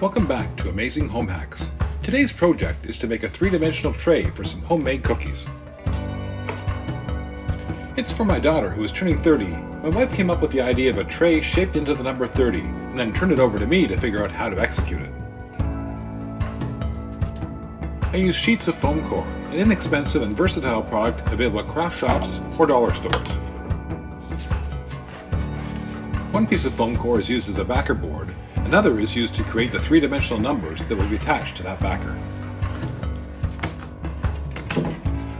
Welcome back to Amazing Home Hacks. Today's project is to make a three-dimensional tray for some homemade cookies. It's for my daughter who is turning 30. My wife came up with the idea of a tray shaped into the number 30 and then turned it over to me to figure out how to execute it. I use sheets of foam core, an inexpensive and versatile product available at craft shops or dollar stores. One piece of foam core is used as a backer board, another is used to create the three-dimensional numbers that will be attached to that backer.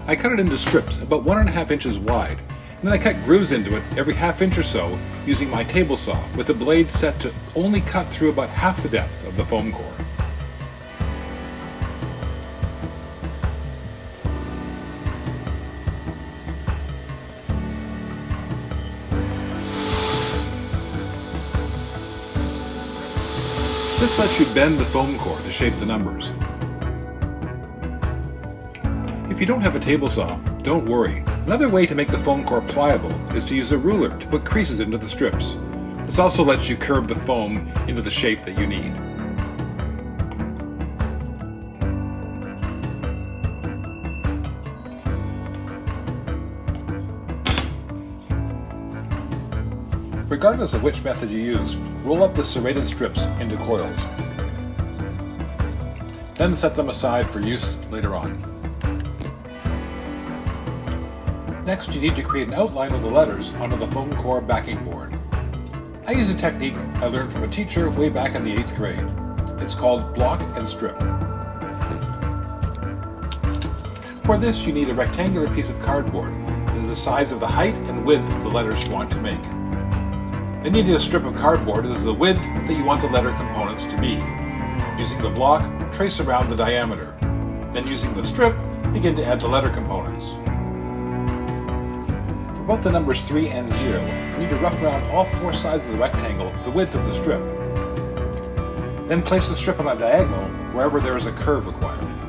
I cut it into strips about one and a half inches wide, and then I cut grooves into it every half inch or so using my table saw with the blade set to only cut through about half the depth of the foam core. This lets you bend the foam core to shape the numbers. If you don't have a table saw, don't worry. Another way to make the foam core pliable is to use a ruler to put creases into the strips. This also lets you curve the foam into the shape that you need. Regardless of which method you use, roll up the serrated strips into coils. Then set them aside for use later on. Next, you need to create an outline of the letters onto the foam core backing board. I use a technique I learned from a teacher way back in the 8th grade. It's called block and strip. For this, you need a rectangular piece of cardboard that is the size of the height and width of the letters you want to make. Then you need a strip of cardboard that is the width that you want the letter components to be. Using the block, trace around the diameter. Then using the strip, begin to add the letter components. For both the numbers 3 and 0, you need to rough around all four sides of the rectangle the width of the strip. Then place the strip on a diagonal wherever there is a curve required.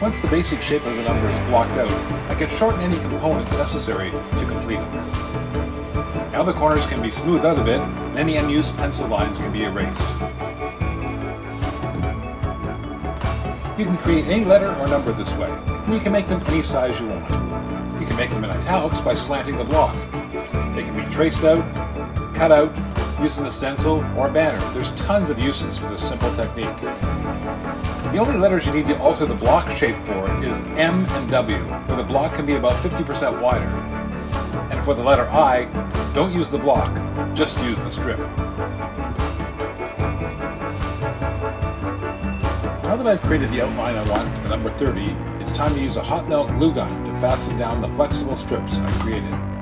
Once the basic shape of the number is blocked out, I can shorten any components necessary to complete it. Now the corners can be smoothed out a bit, and any unused pencil lines can be erased. You can create any letter or number this way, and you can make them any size you want. You can make them in italics by slanting the block. They can be traced out, cut out, using a stencil or a banner. There's tons of uses for this simple technique. The only letters you need to alter the block shape for is M and W, where the block can be about 50% wider. And for the letter I, don't use the block, just use the strip. Now that I've created the outline I want for the number 30, it's time to use a hot melt glue gun to fasten down the flexible strips I created.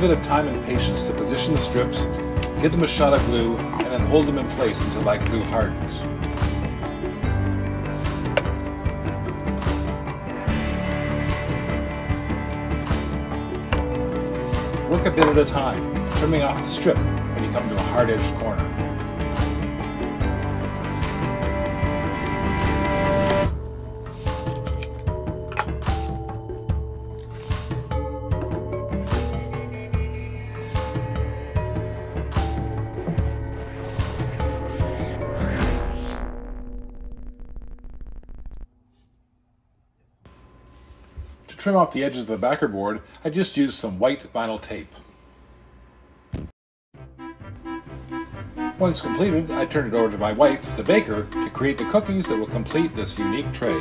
Bit of time and patience to position the strips, give them a shot of glue, and then hold them in place until that glue hardens. Work a bit at a time, trimming off the strip when you come to a hard-edged corner. Trim off the edges of the backer board, I just used some white vinyl tape. Once completed, I turned it over to my wife, the baker, to create the cookies that will complete this unique tray.